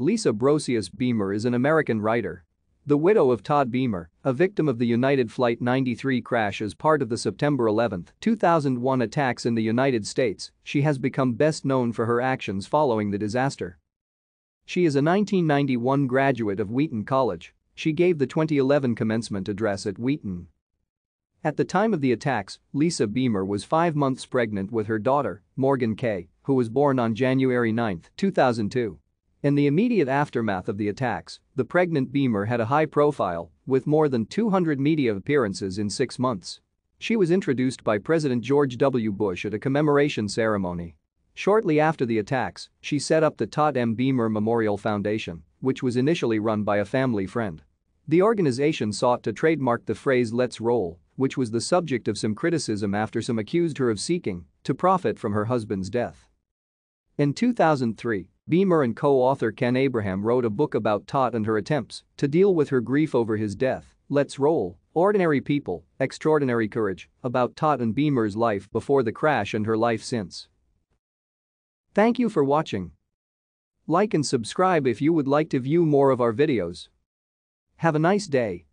Lisa Brosious Beamer is an American writer. The widow of Todd Beamer, a victim of the United Flight 93 crash as part of the September 11, 2001 attacks in the United States, she has become best known for her actions following the disaster. She is a 1991 graduate of Wheaton College. She gave the 2011 commencement address at Wheaton. At the time of the attacks, Lisa Beamer was five months pregnant with her daughter, Morgan Kay, who was born on January 9, 2002. In the immediate aftermath of the attacks, the pregnant Beamer had a high profile, with more than 200 media appearances in six months. She was introduced by President George W. Bush at a commemoration ceremony. Shortly after the attacks, she set up the Todd M. Beamer Memorial Foundation, which was initially run by a family friend. The organization sought to trademark the phrase let's roll, which was the subject of some criticism after some accused her of seeking to profit from her husband's death. In 2003, Beamer and co-author Ken Abraham wrote a book about Todd and her attempts to deal with her grief over his death, Let's Roll, Ordinary People, Extraordinary Courage, about Todd and Beamer's life before the crash and her life since. Thank you for watching. Like and subscribe if you would like to view more of our videos. Have a nice day.